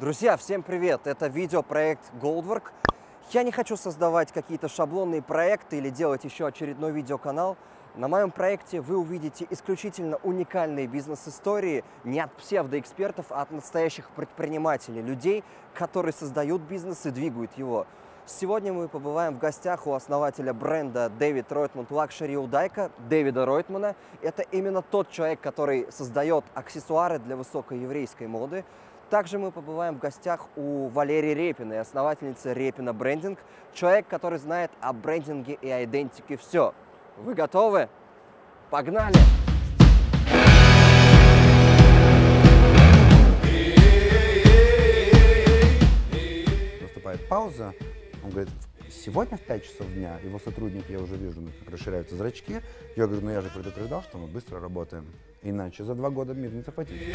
Друзья, всем привет! Это видеопроект Goldwork. Я не хочу создавать какие-то шаблонные проекты или делать еще очередной видеоканал. На моем проекте вы увидите исключительно уникальные бизнес-истории не от псевдоэкспертов, а от настоящих предпринимателей, людей, которые создают бизнес и двигают его. Сегодня мы побываем в гостях у основателя бренда Дэвид Ройтман Luxury Judaica, Дэвида Ройтмана. Это именно тот человек, который создает аксессуары для высокой еврейской моды. Также мы побываем в гостях у Валерии Репиной, основательницы Репина Брендинг, человек, который знает о брендинге и идентике все. Вы готовы? Погнали! Наступает пауза, он говорит, сегодня в 5 часов дня его сотрудник, я уже вижу, как расширяются зрачки. Я говорю, ну я же предупреждал, что мы быстро работаем. Иначе за два года мир не захватить.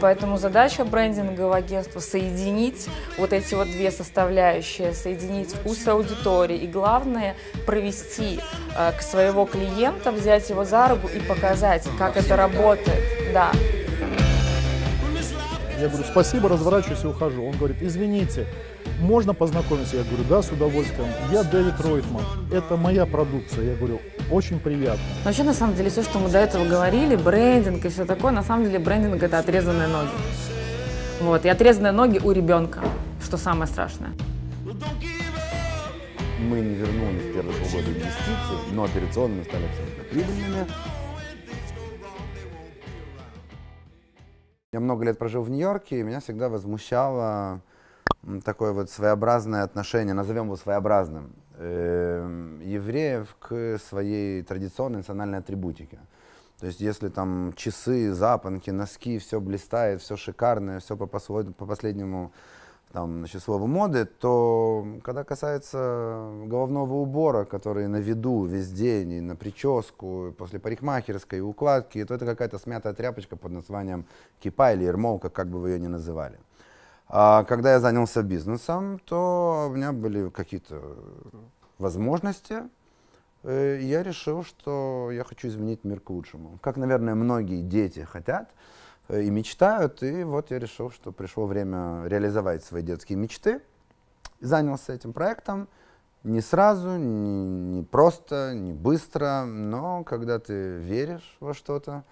Поэтому задача брендингового агентства соединить вот эти вот две составляющие, соединить вкус аудитории и главное провести э, к своего клиента, взять его за руку и показать, как это работает. Да. Я говорю, спасибо, разворачиваюсь и ухожу. Он говорит, извините, можно познакомиться? Я говорю, да, с удовольствием. Я Дэвид Ройтман, это моя продукция. Я говорю, очень приятно. Вообще, на самом деле, все, что мы до этого говорили, брендинг и все такое, на самом деле брендинг – это отрезанные ноги. Вот, и отрезанные ноги у ребенка, что самое страшное. Мы не вернулись в первые полгода инвестиций, но операционно мы стали абсолютно прибыльными. Я много лет прожил в Нью-Йорке, и меня всегда возмущало такое вот своеобразное отношение, назовем его своеобразным, э, евреев к своей традиционной национальной атрибутике. То есть если там часы, запонки, носки, все блистает, все шикарное, все по, по последнему там, значит, слову моды, то когда касается головного убора, который на виду весь день, и на прическу, и после парикмахерской, укладки, то это какая-то смятая тряпочка под названием кипа или ермолка, как бы вы ее ни называли. А когда я занялся бизнесом, то у меня были какие-то возможности, и я решил, что я хочу изменить мир к лучшему. Как, наверное, многие дети хотят, Э, и мечтают. И вот я решил, что пришло время реализовать свои детские мечты. Занялся этим проектом. Не сразу, не, не просто, не быстро, но когда ты веришь во что-то,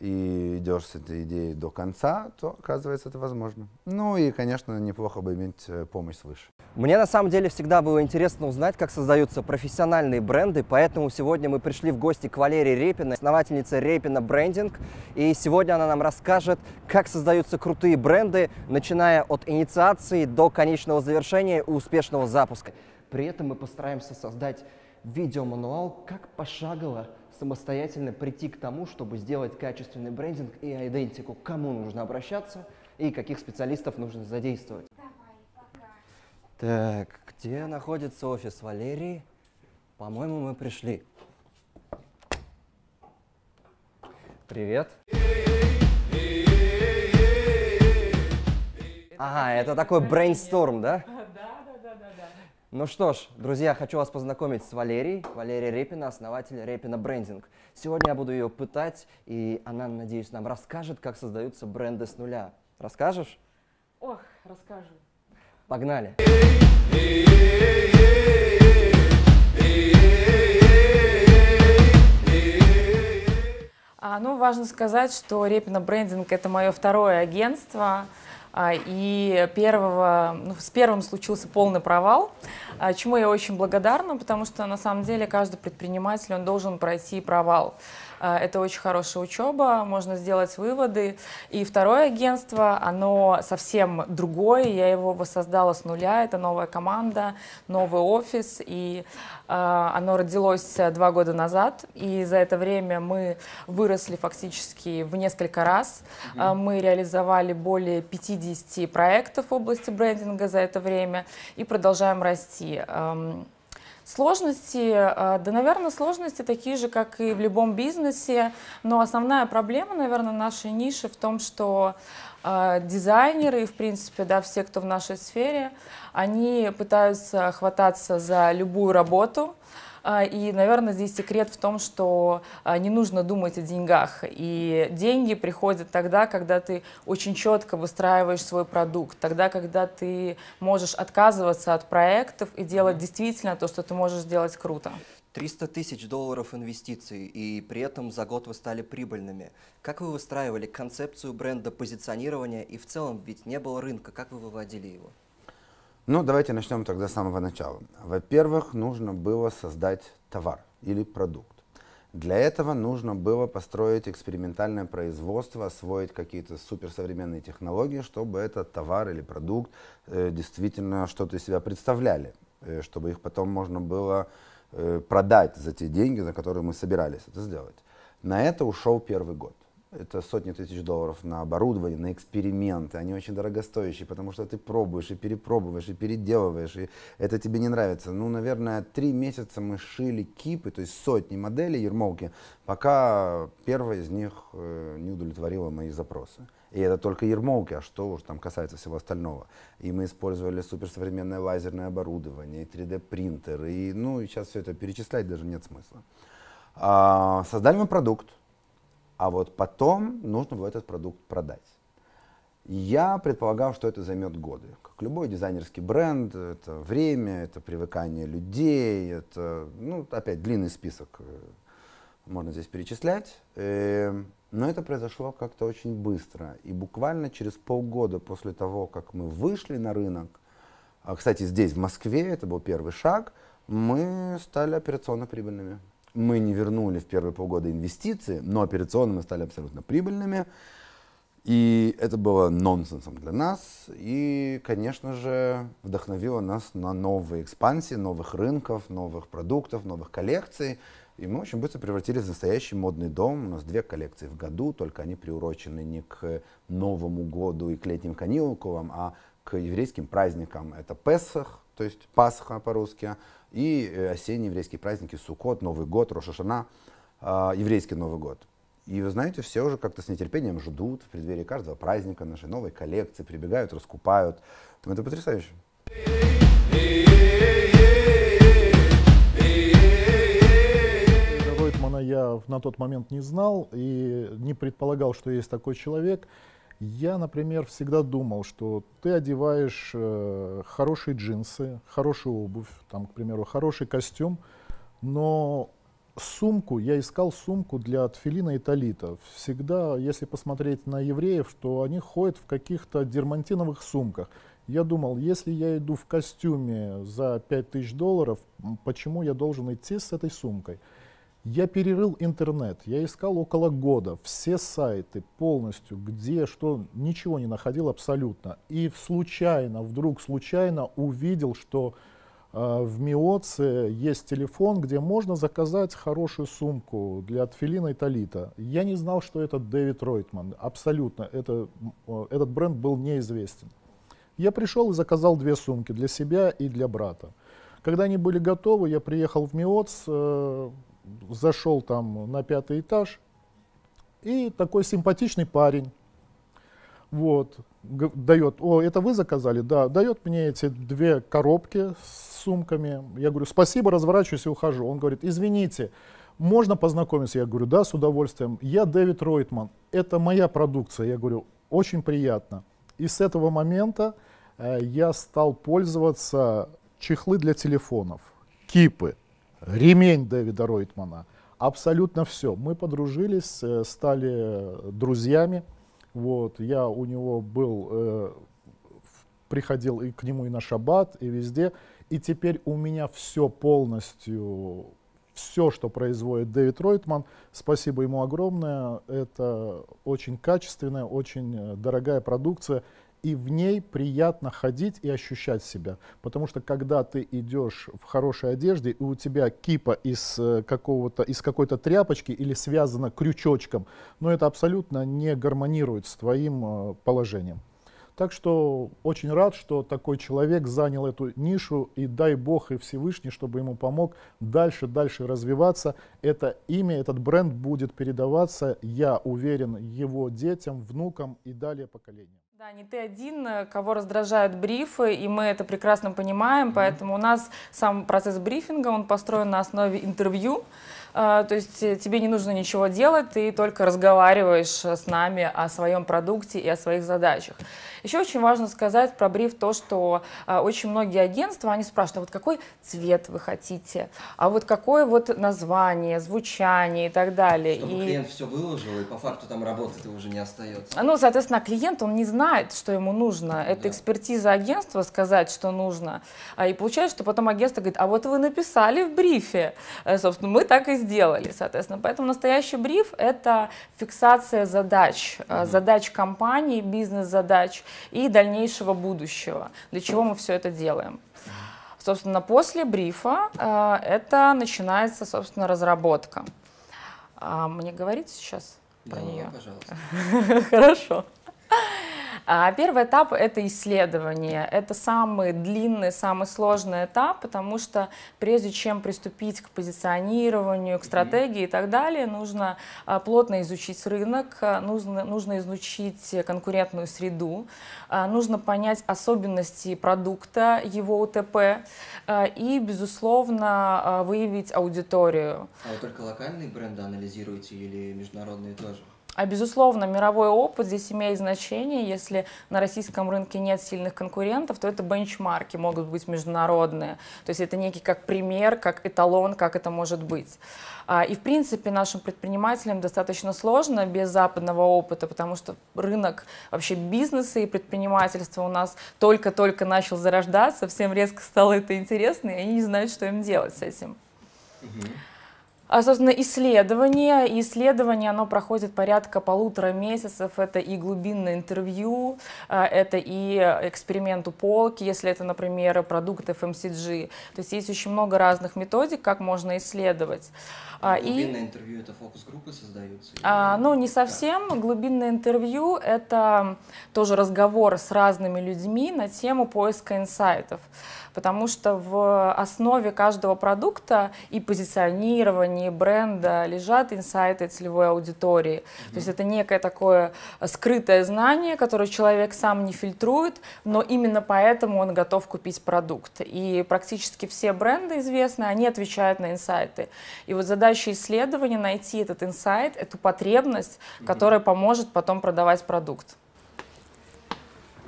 и идешь с этой идеей до конца, то оказывается это возможно. Ну и, конечно, неплохо бы иметь э, помощь свыше. Мне на самом деле всегда было интересно узнать, как создаются профессиональные бренды, поэтому сегодня мы пришли в гости к Валерии Репиной, основательнице Репина Брендинг, и сегодня она нам расскажет, как создаются крутые бренды, начиная от инициации до конечного завершения и успешного запуска. При этом мы постараемся создать видеомануал, как пошагово самостоятельно прийти к тому, чтобы сделать качественный брендинг и идентику, к кому нужно обращаться и каких специалистов нужно задействовать. Так, где находится офис Валерии? По-моему, мы пришли. Привет. Ага, это такой брейнсторм, да? Ну что ж, друзья, хочу вас познакомить с Валерией. Валерия Репина, основатель Репина Брендинг. Сегодня я буду ее пытать, и она, надеюсь, нам расскажет, как создаются бренды с нуля. Расскажешь? Ох, расскажу. Погнали. А, ну, важно сказать, что Репина Брендинг – это мое второе агентство. А, и первого, ну, с первым случился полный провал, а, чему я очень благодарна, потому что на самом деле каждый предприниматель он должен пройти провал. А, это очень хорошая учеба, можно сделать выводы. И второе агентство, оно совсем другое, я его воссоздала с нуля, это новая команда, новый офис, и а, оно родилось два года назад, и за это время мы выросли фактически в несколько раз. Mm-hmm. Мы реализовали более 50 проектов в области брендинга за это время и продолжаем расти. Сложности, э, да, наверное, сложности такие же, как и в любом бизнесе, но основная проблема, наверное, нашей ниши в том, что э, дизайнеры и, в принципе, да, все, кто в нашей сфере, они пытаются хвататься за любую работу, и, наверное, здесь секрет в том, что а, не нужно думать о деньгах. И деньги приходят тогда, когда ты очень четко выстраиваешь свой продукт, тогда, когда ты можешь отказываться от проектов и делать действительно то, что ты можешь сделать круто. 300 тысяч долларов инвестиций, и при этом за год вы стали прибыльными. Как вы выстраивали концепцию бренда позиционирования, и в целом ведь не было рынка, как вы выводили его? Ну, давайте начнем тогда с самого начала. Во-первых, нужно было создать товар или продукт. Для этого нужно было построить экспериментальное производство, освоить какие-то суперсовременные технологии, чтобы этот товар или продукт э, действительно что-то из себя представляли, э, чтобы их потом можно было э, продать за те деньги, за которые мы собирались это сделать. На это ушел первый год это сотни тысяч долларов на оборудование, на эксперименты. Они очень дорогостоящие, потому что ты пробуешь и перепробуешь, и переделываешь, и это тебе не нравится. Ну, наверное, три месяца мы шили кипы, то есть сотни моделей ермолки, пока первая из них э, не удовлетворила мои запросы. И это только ермолки, а что уж там касается всего остального. И мы использовали суперсовременное лазерное оборудование, и 3D-принтер, и ну, и сейчас все это перечислять даже нет смысла. А, создали мы продукт, а вот потом нужно было этот продукт продать. Я предполагал, что это займет годы. Как любой дизайнерский бренд, это время, это привыкание людей, это, ну, опять длинный список э, можно здесь перечислять. Э, но это произошло как-то очень быстро. И буквально через полгода после того, как мы вышли на рынок, а, кстати, здесь, в Москве, это был первый шаг, мы стали операционно прибыльными мы не вернули в первые полгода инвестиции, но операционно мы стали абсолютно прибыльными. И это было нонсенсом для нас. И, конечно же, вдохновило нас на новые экспансии, новых рынков, новых продуктов, новых коллекций. И мы очень быстро превратились в настоящий модный дом. У нас две коллекции в году, только они приурочены не к Новому году и к летним каникулам, а к еврейским праздникам. Это Песах, то есть Пасха по-русски, и э, осенние еврейские праздники, Суккот, Новый год, Рошашана, э, еврейский Новый год. И вы знаете, все уже как-то с нетерпением ждут в преддверии каждого праздника нашей новой коллекции, прибегают, раскупают. Это потрясающе. Ройтмана я на тот момент не знал и не предполагал, что есть такой человек. Я, например, всегда думал, что ты одеваешь э, хорошие джинсы, хорошую обувь, там, к примеру, хороший костюм, но сумку, я искал сумку для тфилина и талита. Всегда, если посмотреть на евреев, что они ходят в каких-то дермантиновых сумках. Я думал, если я иду в костюме за 5000 долларов, почему я должен идти с этой сумкой? Я перерыл интернет, я искал около года все сайты полностью, где что, ничего не находил абсолютно. И случайно, вдруг случайно увидел, что э, в Миоце есть телефон, где можно заказать хорошую сумку для Тфилина и Талита. Я не знал, что это Дэвид Ройтман, абсолютно, это, э, этот бренд был неизвестен. Я пришел и заказал две сумки для себя и для брата. Когда они были готовы, я приехал в Миоц, э, зашел там на пятый этаж, и такой симпатичный парень, вот, дает, о, это вы заказали? Да, дает мне эти две коробки с сумками. Я говорю, спасибо, разворачиваюсь и ухожу. Он говорит, извините, можно познакомиться? Я говорю, да, с удовольствием. Я Дэвид Ройтман, это моя продукция. Я говорю, очень приятно. И с этого момента э, я стал пользоваться чехлы для телефонов, кипы, ремень Дэвида Ройтмана, абсолютно все. Мы подружились, э, стали друзьями. Вот, я у него был, э, приходил и к нему и на шаббат, и везде. И теперь у меня все полностью, все, что производит Дэвид Ройтман, спасибо ему огромное. Это очень качественная, очень э, дорогая продукция и в ней приятно ходить и ощущать себя. Потому что когда ты идешь в хорошей одежде, и у тебя кипа из, э, какого-то, из какой-то тряпочки или связана крючочком, но это абсолютно не гармонирует с твоим э, положением. Так что очень рад, что такой человек занял эту нишу, и дай Бог и Всевышний, чтобы ему помог дальше, дальше развиваться. Это имя, этот бренд будет передаваться, я уверен, его детям, внукам и далее поколениям. Да, не ты один, э, кого раздражают брифы, и мы это прекрасно понимаем, поэтому у нас сам процесс брифинга, он построен на основе интервью, то есть э, тебе не нужно ничего делать, ты только разговариваешь э, с нами о своем продукте и о своих задачах. Еще очень важно сказать про бриф то, что а, очень многие агентства, они спрашивают, а вот какой цвет вы хотите, а вот какое вот название, звучание и так далее. Чтобы и... клиент все выложил, и по факту там работать уже не остается. Ну, соответственно, клиент, он не знает, что ему нужно. Это Да. экспертиза агентства сказать, что нужно. А, И получается, что потом агентство говорит, а вот вы написали в брифе. Э, Собственно, мы так и сделали, соответственно. Поэтому настоящий бриф — это фиксация задач, э, задач компании, бизнес-задач и дальнейшего будущего. Для чего мы все это делаем? Собственно, после брифа э, это начинается, собственно, разработка. А мне говорить сейчас про Да, нее? пожалуйста. Хорошо. А, Первый этап – это исследование. Это самый длинный, самый сложный этап, потому что прежде чем приступить к позиционированию, к стратегии и так далее, нужно а, плотно изучить рынок, а, нужно, нужно изучить конкурентную среду, нужно понять особенности продукта, его УТП и, безусловно, выявить аудиторию. А вы только локальные бренды анализируете или международные тоже? А безусловно, мировой опыт здесь имеет значение. Если на российском рынке нет сильных конкурентов, то это бенчмарки могут быть международные. То есть это некий как пример, как эталон, как это может быть. А, И в принципе нашим предпринимателям достаточно сложно без западного опыта, потому что рынок вообще бизнеса и предпринимательства у нас только-только начал зарождаться, всем резко стало это интересно, и они не знают, что им делать с этим. А, собственно, исследование. И исследование, оно проходит порядка полутора месяцев. Это и глубинное интервью, а, это и эксперимент у полки, если это, например, продукт FMCG. То есть есть очень много разных методик, как можно исследовать. А, и- Глубинное интервью это фокус-группы создаются? а, ну, не совсем. Глубинное интервью — это тоже разговор с разными людьми на тему поиска инсайтов. Потому что в основе каждого продукта и позиционирования, и бренда лежат инсайты целевой аудитории. То есть это некое такое скрытое знание, которое человек сам не фильтрует, но именно поэтому он готов купить продукт. И практически все бренды известные, они отвечают на инсайты. И вот задача исследования найти этот инсайт, эту потребность, которая поможет потом продавать продукт.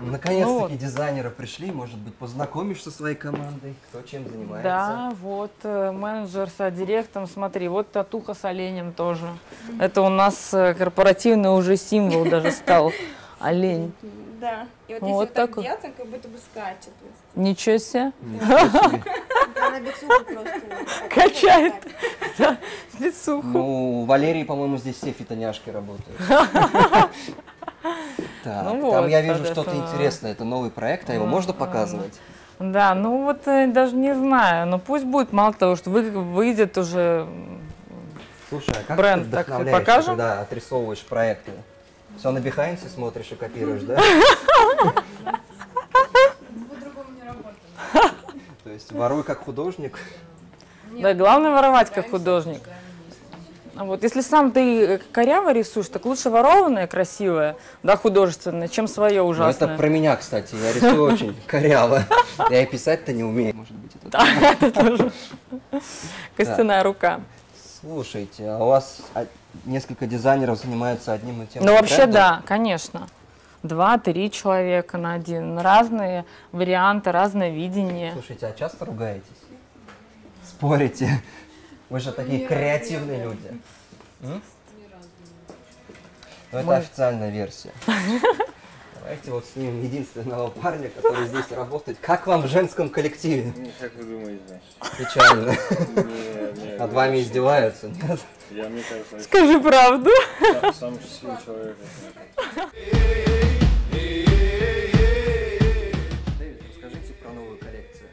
Наконец-таки Ну вот. дизайнеры пришли, может быть, познакомишь со своей командой, кто чем занимается. Да, вот э, менеджер с директом, смотри, вот татуха с оленем тоже. Это у нас э, корпоративный уже символ даже стал. Олень. Да. И вот, Вот если вот так такой. делать, он как будто бы скачет. Ничего себе. Ничего себе. Да, на бицуху просто. Качает. Бицуху. Ну, у Валерии, по-моему, здесь все фитоняшки работают. Так, Ну там вот, я вижу что-то интересное. Это новый проект, а его можно показывать? Да, ну вот э, даже не знаю, но пусть будет, мало того, что вы, выйдет уже Слушай, а как Бренд ты так покажем? когда отрисовываешь проекты? Все на Behance смотришь и копируешь, да? То есть воруй как художник. Да, главное воровать как художник. Вот, если сам ты э, коряво рисуешь, так лучше ворованное красивое, да, художественное, чем свое Ну, это ужасное. про меня, кстати. Я рисую очень коряво. Я и писать-то не умею. Может быть, это Костяная рука. Слушайте, а у вас а, несколько дизайнеров занимаются одним и тем Ну, же вообще, брендом? да, конечно. Два-три человека на один. Разные варианты, разное видение. Слушайте, а часто ругаетесь? Спорите? Вы же такие креативные люди. М? Ну, это официальная версия. Давайте вот снимем единственного парня, который здесь работает. Как вам в женском коллективе? Ну, Как вы думаете? Печально. Над вами издеваются. нет? Я, мне кажется, Скажи правду. сам- самый счастливый человек. Дэвид, расскажите про новую коллекцию.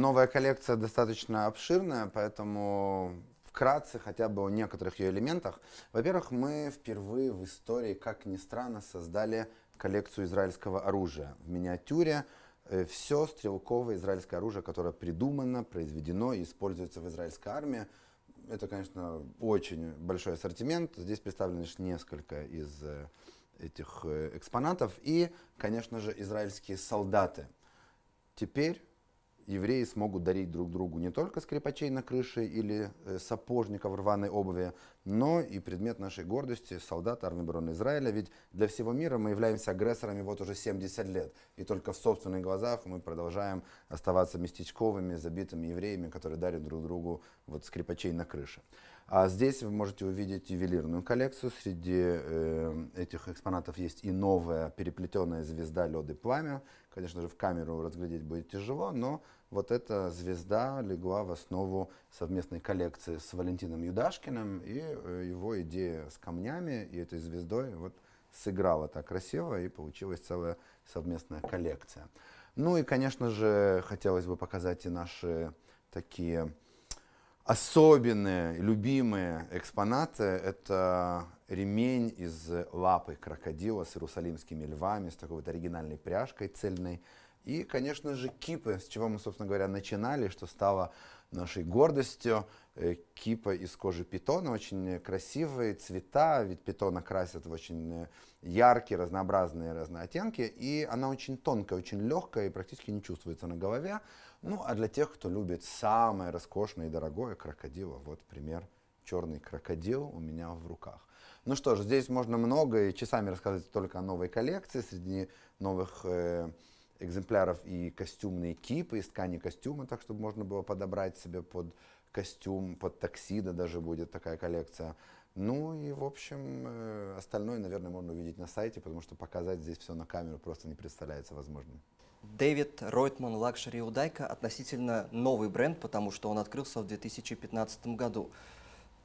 Новая коллекция достаточно обширная, поэтому вкратце хотя бы о некоторых ее элементах. Во-первых, мы впервые в истории, как ни странно, создали коллекцию израильского оружия. В миниатюре все стрелковое израильское оружие, которое придумано, произведено и используется в израильской армии. Это, конечно, очень большой ассортимент. Здесь представлено лишь несколько из э, этих э, экспонатов. И, конечно же, израильские солдаты. Теперь евреи смогут дарить друг другу не только скрипачей на крыше или э, сапожников в рваной обуви, но и предмет нашей гордости – солдат армии обороны Израиля. Ведь для всего мира мы являемся агрессорами вот уже 70 лет. И только в собственных глазах мы продолжаем оставаться местечковыми, забитыми евреями, которые дарят друг другу вот скрипачей на крыше. А здесь вы можете увидеть ювелирную коллекцию. Среди э, этих экспонатов есть и новая переплетенная звезда «Лед и пламя». Конечно же, в камеру разглядеть будет тяжело, но вот эта звезда легла в основу совместной коллекции с Валентином Юдашкиным. И э, его идея с камнями и этой звездой вот сыграла так красиво, и получилась целая совместная коллекция. Ну и, конечно же, хотелось бы показать и наши такие особенные, любимые экспонаты – это ремень из лапы крокодила с иерусалимскими львами, с такой вот оригинальной пряжкой цельной. И, конечно же, кипы, с чего мы, собственно говоря, начинали, что стало нашей гордостью. Э, кипа из кожи питона, очень красивые цвета, ведь питона красят в очень яркие, разнообразные разные оттенки. И она очень тонкая, очень легкая и практически не чувствуется на голове. Ну, а для тех, кто любит самое роскошное и дорогое крокодила, вот пример черный крокодил у меня в руках. Ну что ж, здесь можно много и часами рассказывать только о новой коллекции. Среди новых э, экземпляров и костюмные кипы из ткани костюма, так чтобы можно было подобрать себе под костюм, под таксида даже будет такая коллекция. Ну и, в общем, э, остальное, наверное, можно увидеть на сайте, потому что показать здесь все на камеру просто не представляется возможным. Дэвид Ройтман Luxury Judaica относительно новый бренд, потому что он открылся в 2015 году.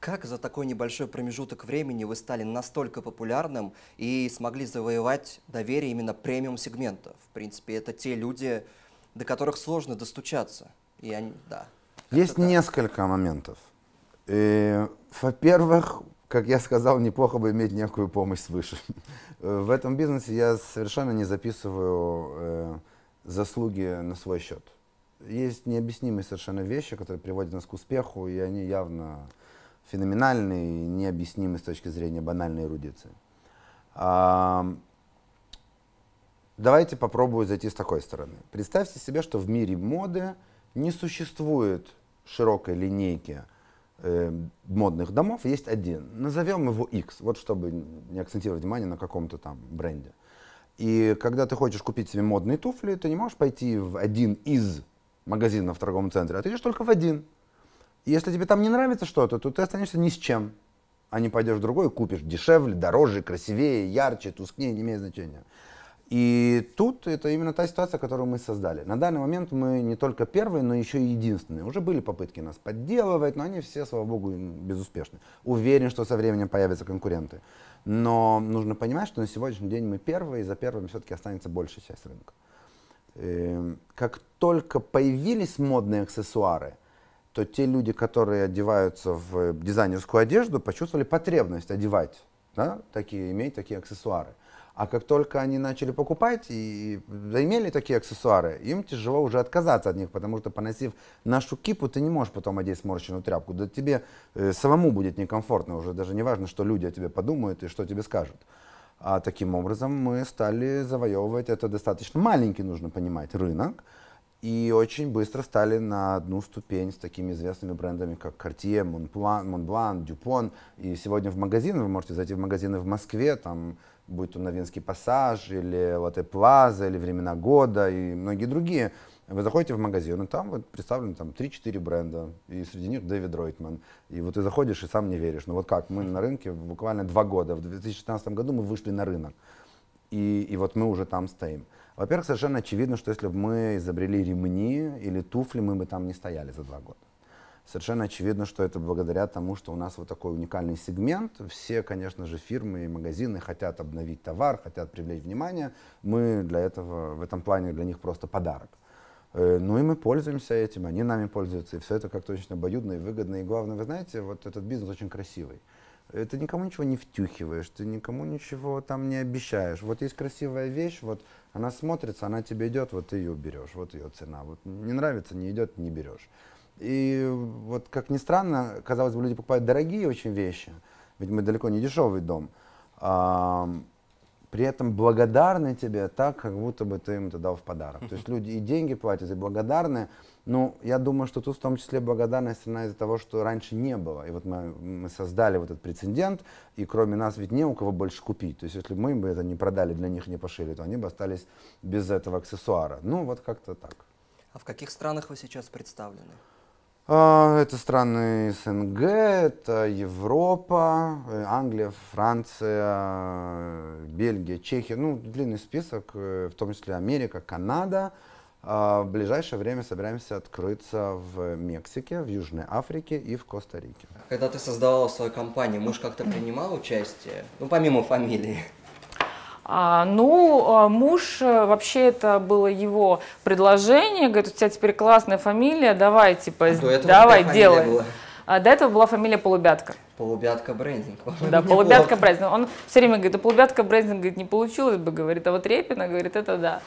Как за такой небольшой промежуток времени вы стали настолько популярным и смогли завоевать доверие именно премиум-сегмента? В принципе, это те люди, до которых сложно достучаться. И они, да. Есть так. несколько моментов. И, во-первых, как я сказал, неплохо бы иметь некую помощь свыше. В этом бизнесе я совершенно не записываю э, заслуги на свой счет. Есть необъяснимые совершенно вещи, которые приводят нас к успеху, и они явно феноменальные и необъяснимы с точки зрения банальной эрудиции. А, давайте попробую зайти с такой стороны. Представьте себе, что в мире моды не существует широкой линейки э, модных домов, есть один. Назовем его X, вот чтобы не акцентировать внимание на каком-то там бренде. И когда ты хочешь купить себе модные туфли, ты не можешь пойти в один из магазинов в торговом центре, а ты идешь только в один. Если тебе там не нравится что-то, то ты останешься ни с чем. А не пойдешь в другой купишь дешевле, дороже, красивее, ярче, тускнее, не имеет значения. И тут это именно та ситуация, которую мы создали. На данный момент мы не только первые, но еще и единственные. Уже были попытки нас подделывать, но они все, слава богу, безуспешны. Уверен, что со временем появятся конкуренты. Но нужно понимать, что на сегодняшний день мы первые, и за первыми все-таки останется большая часть рынка. Эм, как только появились модные аксессуары, то те люди, которые одеваются в дизайнерскую одежду, почувствовали потребность одевать, да, такие, иметь такие аксессуары. А как только они начали покупать и заимели такие аксессуары, им тяжело уже отказаться от них, потому что поносив нашу кипу, ты не можешь потом одеть сморщенную тряпку. Да тебе э, самому будет некомфортно уже, даже не важно, что люди о тебе подумают и что тебе скажут. А таким образом мы стали завоевывать, это достаточно маленький, нужно понимать, рынок, и очень быстро стали на одну ступень с такими известными брендами, как Cartier, Montblanc, Montblanc Dupont. И сегодня в магазины, вы можете зайти в магазины в Москве, там будь то Новинский пассаж, или Латте Плаза, или Времена года, и многие другие. Вы заходите в магазин, и там вот представлены там 3-4 бренда, и среди них Дэвид Ройтман. И вот ты заходишь и сам не веришь. Ну вот как, мы на рынке буквально два года, в 2016 году мы вышли на рынок, и, и вот мы уже там стоим. Во-первых, совершенно очевидно, что если бы мы изобрели ремни или туфли, мы бы там не стояли за два года совершенно очевидно, что это благодаря тому, что у нас вот такой уникальный сегмент. Все, конечно же, фирмы и магазины хотят обновить товар, хотят привлечь внимание. Мы для этого, в этом плане для них просто подарок. Э, ну и мы пользуемся этим, они нами пользуются, и все это как-то очень обоюдно и выгодно. И главное, вы знаете, вот этот бизнес очень красивый. Ты никому ничего не втюхиваешь, ты никому ничего там не обещаешь. Вот есть красивая вещь, вот она смотрится, она тебе идет, вот ты ее берешь, вот ее цена. Вот не нравится, не идет, не берешь. И вот, как ни странно, казалось бы, люди покупают дорогие очень вещи, ведь мы далеко не дешевый дом. А, при этом благодарны тебе так, как будто бы ты им это дал в подарок. То есть люди и деньги платят, и благодарны. Ну, я думаю, что тут в том числе благодарность она из-за того, что раньше не было. И вот мы, мы создали вот этот прецедент, и кроме нас ведь не у кого больше купить. То есть если бы мы бы это не продали, для них не пошили, то они бы остались без этого аксессуара. Ну, вот как-то так. А в каких странах вы сейчас представлены? А, Это страны СНГ, это Европа, э, Англия, Франция, э, Бельгия, Чехия. Ну, длинный список, э, в том числе Америка, Канада. А В ближайшее время собираемся открыться в Мексике, в Южной Африке и в Коста-Рике. Когда ты создавала свою компанию, муж как-то принимал участие? Ну, помимо фамилии. А, ну, а, муж, э, вообще это было его предложение, говорит, у тебя теперь классная фамилия, давай, типа, этого давай, делай. была? А до этого была фамилия Полубятка. Полубятка брендинг. Да, полубятка брендинг. Он все время говорит, а полубятка брендинг говорит, не получилось бы, говорит, а вот Репина, говорит, это да.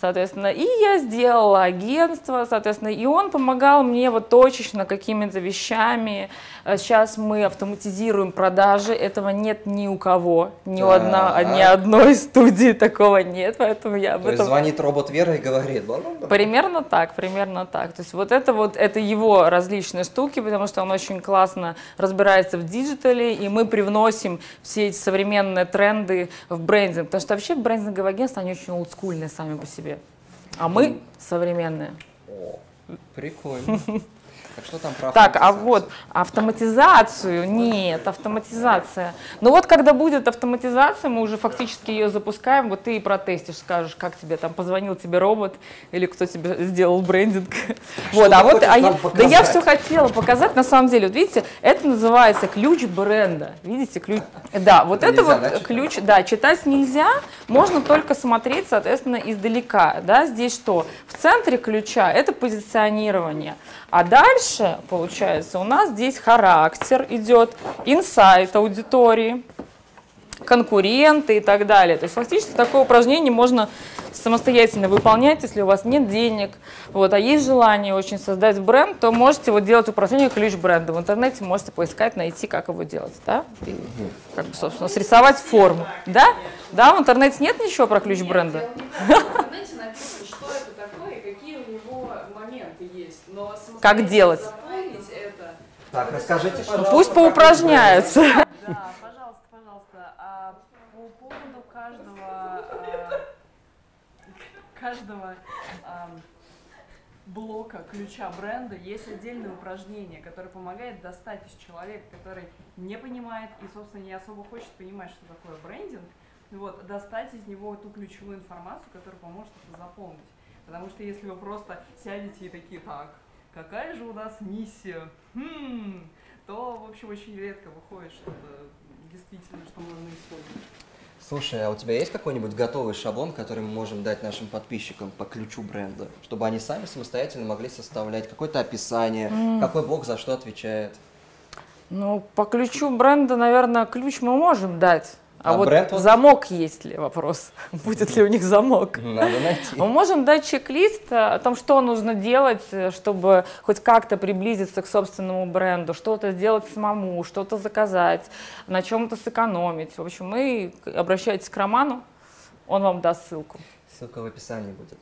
Соответственно, и я сделала агентство, соответственно, и он помогал мне вот точечно какими-то вещами. Э, Сейчас мы автоматизируем продажи, этого нет ни у кого, ни у одна, Так. ни одной студии такого нет, поэтому я об То есть этом... звонит робот Вера и говорит, «Бла-бла-бла». Примерно так, примерно так. То есть вот это вот, это его различные штуки, потому что он очень классно разбирается в диджитале, и мы привносим все эти современные тренды в брендинг. Потому что вообще брендинговые агентства, они очень олдскульные сами по себе. А мы современные. О, прикольно. Так что там про Так, а вот автоматизацию, нет, автоматизация. Ну вот когда будет автоматизация, мы уже фактически ее запускаем, вот ты и протестишь, скажешь, как тебе там позвонил тебе робот или кто тебе сделал брендинг. Вот, а вот, а я, да я все хотела показать, на самом деле, вот видите, это называется ключ бренда, видите, ключ, да, вот Это это вот да, читать? ключ, да, читать нельзя, можно только смотреть, соответственно, издалека, да, здесь что? В центре ключа это позиционирование, а дальше, получается, у нас здесь характер идет, инсайт аудитории, конкуренты и так далее. То есть фактически такое упражнение можно самостоятельно выполнять, если у вас нет денег, вот, а есть желание очень создать бренд, то можете вот делать упражнение ключ бренда. В интернете можете поискать, найти, как его делать, да, и, как бы, собственно, срисовать форму, да? Да, в интернете нет ничего про ключ бренда? В интернете написано, что это такое и какие у него моменты есть. Но Как делать? Запомнить это. Так, расскажите, пожалуйста. Пусть поупражняются. Да, пожалуйста, пожалуйста. А по поводу каждого, а, каждого ам, блока ключа бренда есть отдельное упражнение, которое помогает достать из человека, который не понимает и, собственно, не особо хочет понимать, что такое брендинг, вот, достать из него ту ключевую информацию, которая поможет это запомнить. Потому что если вы просто сядете и такие, так, какая же у нас миссия? Хм, то, в общем, очень редко выходит что-то действительно, что можно использовать. Слушай, а у тебя есть какой-нибудь готовый шаблон, который мы можем дать нашим подписчикам по ключу бренда, чтобы они сами самостоятельно могли составлять какое-то описание, какой блок за что отвечает? Ну, по ключу бренда, наверное, ключ мы можем дать. А, А вот бренд вот- замок есть ли вопрос? Будет ли у них замок? Надо найти. Мы можем дать чек-лист э, о том, что нужно делать, э, чтобы хоть как-то приблизиться к собственному бренду, что-то сделать самому, что-то заказать, на чем-то сэкономить. В общем, мы обращайтесь к Роману, он вам даст ссылку. Ссылка в описании будет.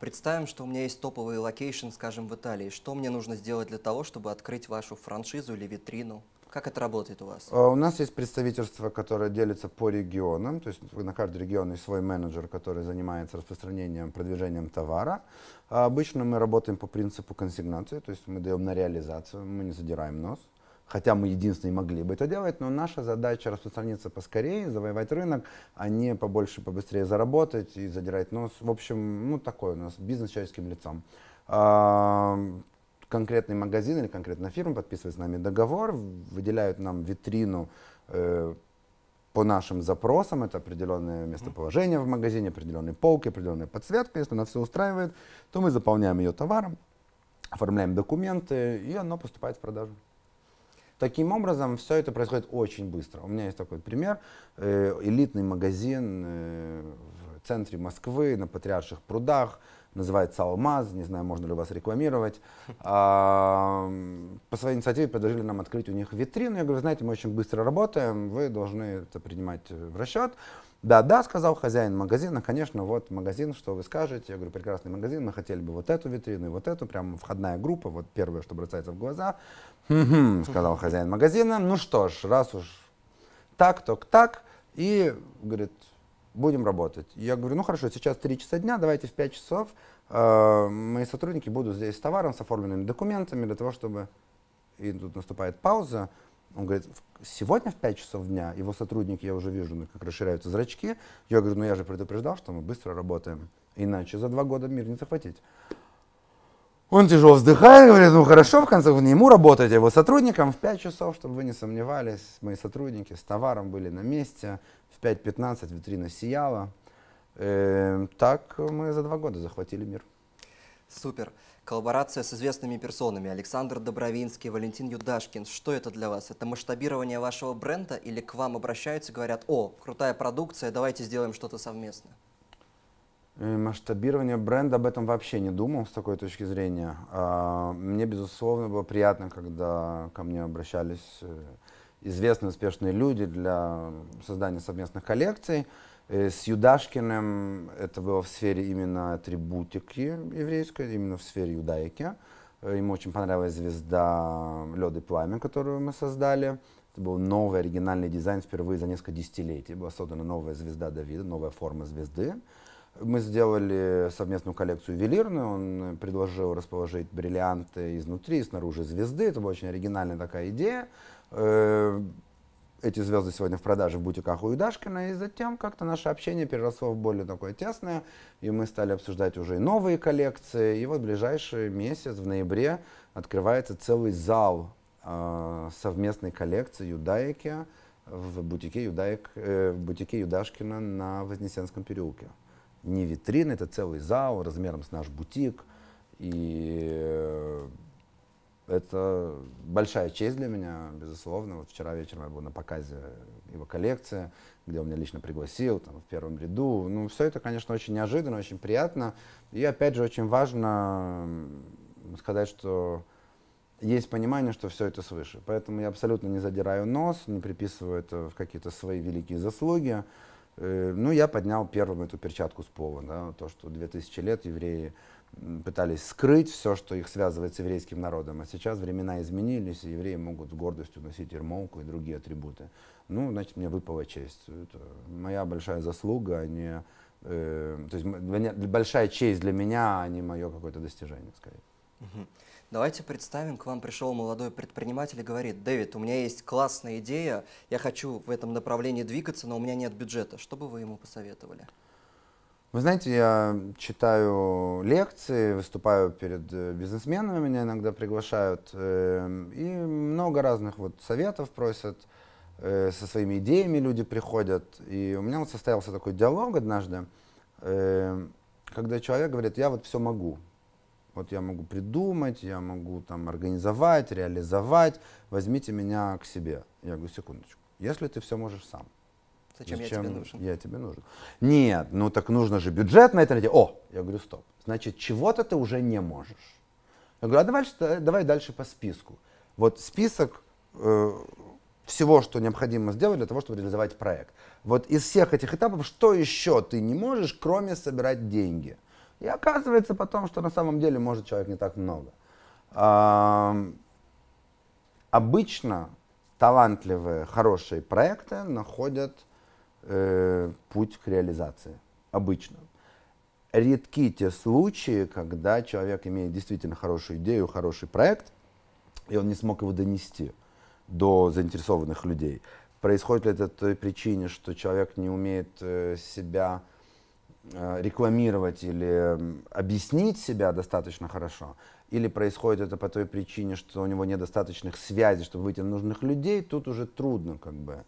Представим, что у меня есть топовый location, скажем, в Италии. Что мне нужно сделать для того, чтобы открыть вашу франшизу или витрину? Как это работает у вас? А У нас есть представительство, которое делится по регионам, то есть на каждый регион есть свой менеджер, который занимается распространением, продвижением товара. А обычно мы работаем по принципу консигнации, то есть мы даем на реализацию, мы не задираем нос. Хотя мы единственные могли бы это делать, но наша задача распространиться поскорее, завоевать рынок, а не побольше, побыстрее заработать и задирать нос. В общем, ну такой у нас бизнес с человеческим лицом. Конкретный магазин или конкретная фирма подписывает с нами договор, выделяют нам витрину э, по нашим запросам. Это определенное местоположение в магазине, определенные полки, определенная подсветка. Если нас все устраивает, то мы заполняем ее товаром, оформляем документы, и оно поступает в продажу. Таким образом, все это происходит очень быстро. У меня есть такой пример. Э, элитный магазин э, в центре Москвы, на Патриарших прудах. Называется «Алмаз», не знаю, можно ли вас рекламировать. А, по своей инициативе предложили нам открыть у них витрину. Я говорю, знаете, мы очень быстро работаем, вы должны это принимать в расчет. Да, да, сказал хозяин магазина, конечно, вот магазин, что вы скажете. Я говорю, прекрасный магазин, мы хотели бы вот эту витрину и вот эту, прям входная группа, вот первое, что бросается в глаза. «Хм-хм», сказал хозяин магазина, ну что ж, раз уж так, то так, и говорит, будем работать. Я говорю, ну хорошо, сейчас 3 часа дня, давайте в 5 часов э, мои сотрудники будут здесь с товаром, с оформленными документами, для того, чтобы... И тут наступает пауза. Он говорит, «В- сегодня в 5 часов дня его сотрудники, я уже вижу, как расширяются зрачки. Я говорю, ну я же предупреждал, что мы быстро работаем, иначе за два года мир не захватить. Он тяжело вздыхает, говорит, ну хорошо, в конце концов, не ему работать, а его сотрудникам в 5 часов, чтобы вы не сомневались, мои сотрудники с товаром были на месте, в 5.15 витрина сияла. Э, так мы за два года захватили мир. Супер. Коллаборация с известными персонами. Александр Добровинский, Валентин Юдашкин. Что это для вас? Это масштабирование вашего бренда или к вам обращаются и говорят, о, крутая продукция, давайте сделаем что-то совместно? Э, Масштабирование бренда об этом вообще не думал с такой точки зрения. А, Мне, безусловно, было приятно, когда ко мне обращались э, известные, успешные люди для создания совместных коллекций. Э, С Юдашкиным это было в сфере именно атрибутики еврейской, именно в сфере юдаики. Ему очень понравилась звезда «Лед и пламя», которую мы создали. Это был новый оригинальный дизайн впервые за несколько десятилетий. Была создана новая звезда Давида, новая форма звезды. Мы сделали совместную коллекцию ювелирную. Он предложил расположить бриллианты изнутри и снаружи звезды. Это была очень оригинальная такая идея. Э, Эти звезды сегодня в продаже в бутиках у Юдашкина. И затем как-то наше общение переросло в более такое тесное. И мы стали обсуждать уже и новые коллекции. И вот в ближайший месяц, в ноябре, открывается целый зал э, совместной коллекции Юдаики в бутике, Юдаик, э, в бутике Юдашкина на Вознесенском переулке. Не витрина, это целый зал размером с наш бутик. И э, это большая честь для меня, безусловно. Вот вчера вечером я был на показе его коллекции, где он меня лично пригласил, там, в первом ряду. Ну, все это, конечно, очень неожиданно, очень приятно. И, опять же, очень важно сказать, что есть понимание, что все это свыше. Поэтому я абсолютно не задираю нос, не приписываю это в какие-то свои великие заслуги. Э, Ну, я поднял первым эту перчатку с пола, да, то, что 2000 лет евреи пытались скрыть все, что их связывает с еврейским народом, а сейчас времена изменились, и евреи могут с гордостью носить ермолку и другие атрибуты. Ну, значит, мне выпала честь. Это моя большая заслуга, а не... э, то есть большая честь для меня, а не мое какое-то достижение, скорее. Мгм. Давайте представим, к вам пришел молодой предприниматель и говорит, Дэвид, у меня есть классная идея, я хочу в этом направлении двигаться, но у меня нет бюджета. Что бы вы ему посоветовали? Вы знаете, я читаю лекции, выступаю перед э, бизнесменами, меня иногда приглашают, э, и много разных вот советов просят, э, со своими идеями люди приходят. И у меня вот состоялся такой диалог однажды, э, когда человек говорит, я вот все могу. Вот я могу придумать, я могу там организовать, реализовать, возьмите меня к себе. Я говорю, секундочку, если ты все можешь сам, Зачем, я тебе нужен? я тебе нужен? Нет, ну так нужно же бюджет на это найти. О, я говорю, стоп. Значит, чего-то ты уже не можешь. Я говорю, а давай, давай дальше по списку. Вот список э, всего, что необходимо сделать для того, чтобы реализовать проект. Вот из всех этих этапов, что еще ты не можешь, кроме собирать деньги? И оказывается потом, что на самом деле может человек не так много. Обычно талантливые, хорошие проекты находят э, путь к реализации. Обычно. Редки те случаи, когда человек имеет действительно хорошую идею, хороший проект, и он не смог его донести до заинтересованных людей. Происходит ли это той причине, что человек не умеет э, себя рекламировать или объяснить себя достаточно хорошо, или происходит это по той причине, что у него нет достаточных связей, чтобы выйти на нужных людей, тут уже трудно как бы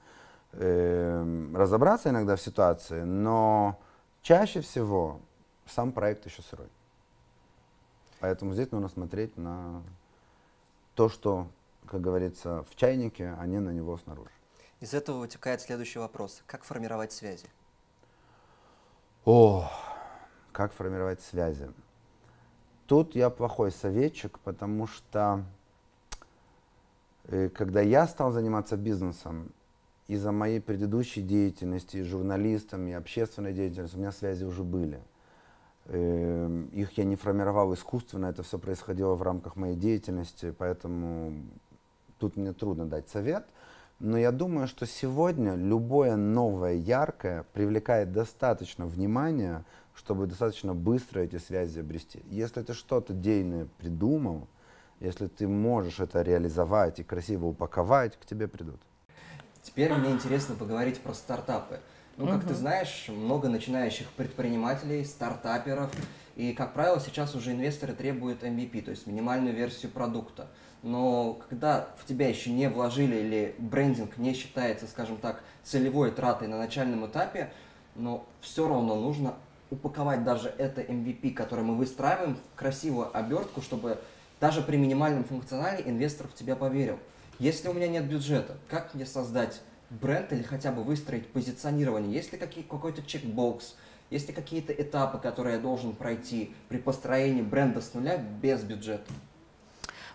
эм, разобраться иногда в ситуации, но чаще всего сам проект еще сырой. Поэтому здесь нужно смотреть на то, что, как говорится, в чайнике, а не на него снаружи. Из этого вытекает следующий вопрос. Как формировать связи? О, как формировать связи? Тут я плохой советчик, потому что э, когда я стал заниматься бизнесом, из-за моей предыдущей деятельности, и журналистом, и общественной деятельности, у меня связи уже были. Эм, Их я не формировал искусственно, это все происходило в рамках моей деятельности, поэтому тут мне трудно дать совет. Но я думаю, что сегодня любое новое яркое привлекает достаточно внимания, чтобы достаточно быстро эти связи обрести. Если ты что-то дейное придумал, если ты можешь это реализовать и красиво упаковать, к тебе придут. Теперь мне интересно поговорить про стартапы. Ну, как ты знаешь, много начинающих предпринимателей, стартаперов, и, как правило, сейчас уже инвесторы требуют MVP, то есть минимальную версию продукта. Но когда в тебя еще не вложили или брендинг не считается, скажем так, целевой тратой на начальном этапе, но все равно нужно упаковать даже это MVP, которое мы выстраиваем, в красивую обертку, чтобы даже при минимальном функционале инвестор в тебя поверил. Если у меня нет бюджета, как мне создать бренд или хотя бы выстроить позиционирование? Есть ли какой-то чекбокс? Есть ли какие-то этапы, которые я должен пройти при построении бренда с нуля без бюджета?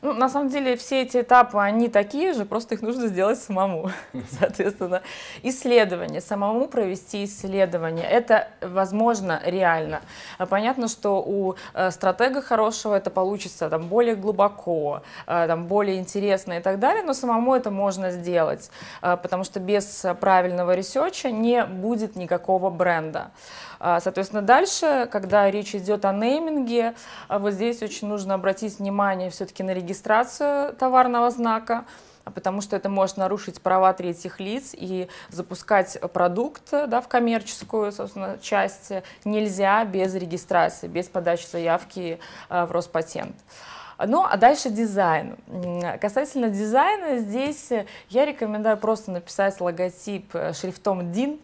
Ну, на самом деле все эти этапы, они такие же, просто их нужно сделать самому. Соответственно, исследование, самому провести исследование, это возможно реально. А Понятно, что у э, стратега хорошего это получится там, более глубоко, э, там, более интересно и так далее, но самому это можно сделать, э, потому что без правильного ресерча не будет никакого бренда. А, Соответственно, дальше, когда речь идет о нейминге, а, вот здесь очень нужно обратить внимание все-таки на регистрацию товарного знака, а, потому что это может нарушить права третьих лиц и запускать продукт да, в коммерческую собственно, часть нельзя без регистрации, без подачи заявки в Роспатент. Ну, а дальше дизайн. Касательно дизайна, здесь я рекомендую просто написать логотип э, шрифтом DIN,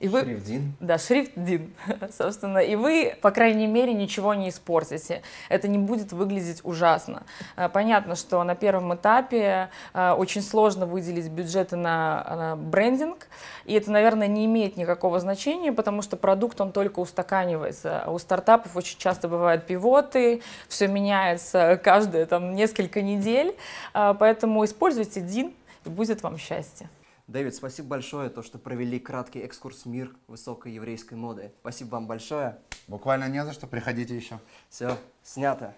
и вы, Шрифт Дин. да, шрифт DIN, собственно, и вы, по крайней мере, ничего не испортите. Это не будет выглядеть ужасно. А, Понятно, что на первом этапе а, очень сложно выделить бюджеты на, на брендинг, и это, наверное, не имеет никакого значения, потому что продукт, он только устаканивается. А у стартапов очень часто бывают пивоты, все меняется каждые там несколько недель, А, поэтому используйте DIN, и будет вам счастье. Дэвид, спасибо большое, то, что провели краткий экскурс в мир высокой еврейской моды. Спасибо вам большое. Буквально не за что, приходите еще. Все, снято.